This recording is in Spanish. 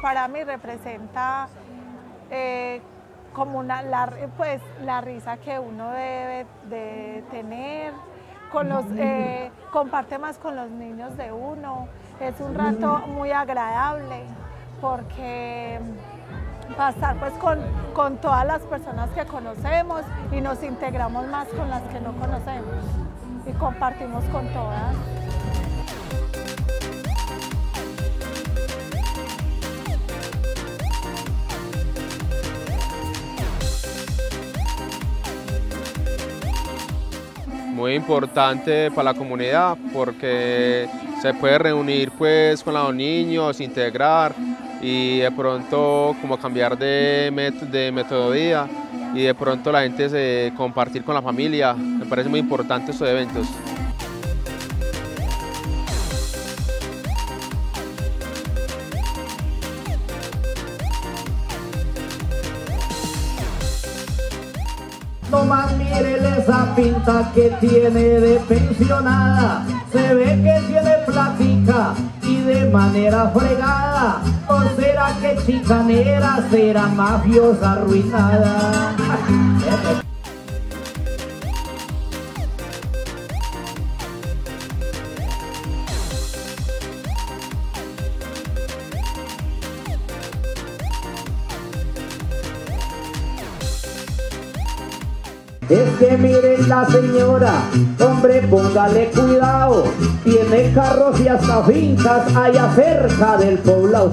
para mí representa eh, como una, la, pues, la risa que uno debe de tener, con los, eh, comparte más con los niños de uno, es un rato muy agradable porque pasar pues con, con todas las personas que conocemos y nos integramos más con las que no conocemos y compartimos con todas. Muy importante para la comunidad porque se puede reunir pues con los niños, integrar y de pronto como cambiar de, de metodología y de pronto la gente se compartir con la familia. Me parece muy importante estos eventos. Más mírele esa pinta que tiene de pensionada. Se ve que tiene plática y de manera fregada. ¿O será que chicanera será mafiosa arruinada? Es que miren la señora, hombre, póngale cuidado. Tiene carros y hasta fincas allá cerca del poblado.